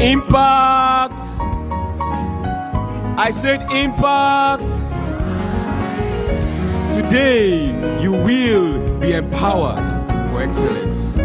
Impact. I said impact. Today, you will be empowered for excellence.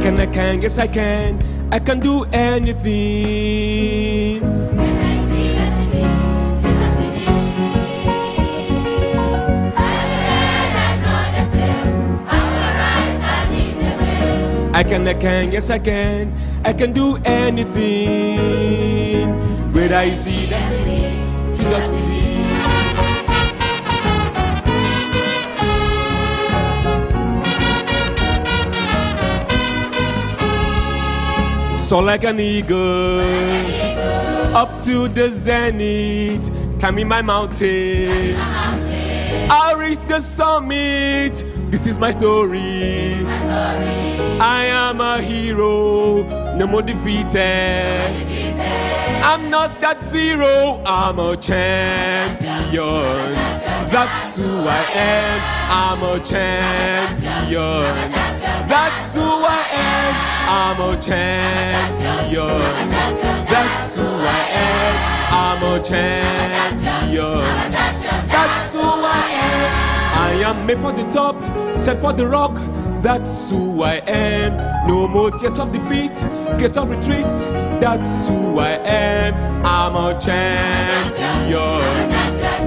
Can, I can, yes I can. I can do anything. When I see Jesus. I can, I can, yes I can. I can do anything. Where I see destiny, Jesus within. So like an eagle, up to the zenith, climbing my mountain. I'll reach the summit. This is my story. I am a hero, no more defeated. I'm not that zero, I'm a champion. That's who I am, I'm a champion. That's who I am, I'm a champion. That's who I am, I'm a champion. That's who I am. I am made for the top, set for the rock. That's who I am. No more tears of defeat, fears of retreat. That's who I am. I'm a champion.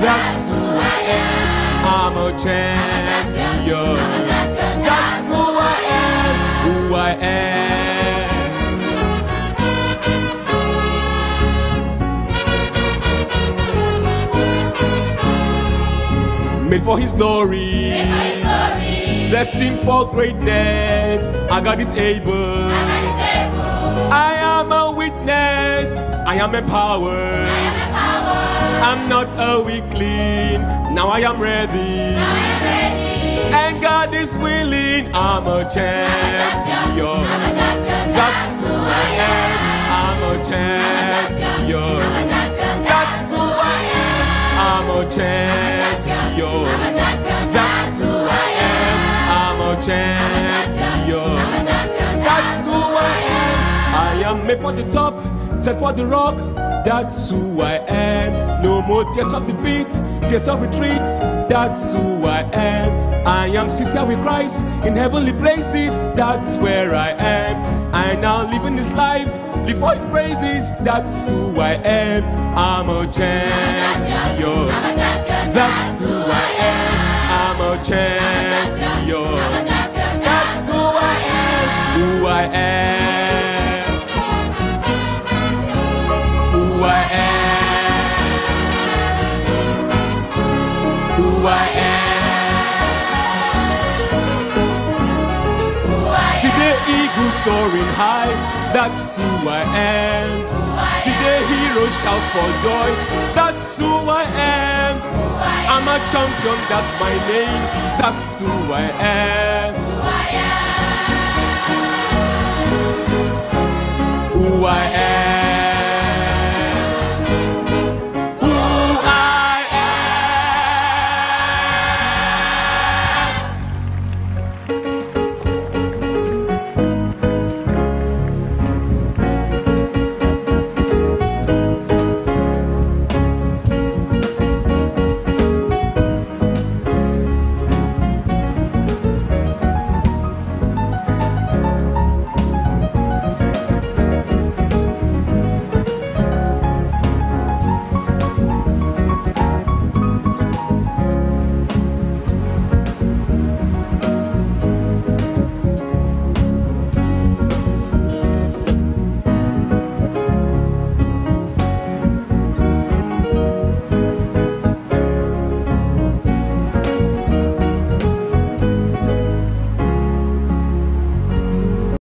That's who I am. I'm a champion. I am. Made for His glory. Destined for greatness. I got this able. I am a witness. I am empowered. I'm not a weakling. Now I am ready. God is willing. I'm a champion. That's who I am. I'm a champion. That's who I am. I'm a champion. That's who I am. I'm a champion. That's who I am. I am made for the top, set for the rock. That's who I am. No more tears of defeat, tears of retreat. That's who I am. I am seated with Christ in heavenly places. That's where I am. I now live in this life, live for His praises. That's who I am. I'm a champion. That's who I am. I'm a champion. Soaring high. That's who I am. See the hero shout for joy. That's who I am. I'm a champion, that's my name. That's who I am. Who I am.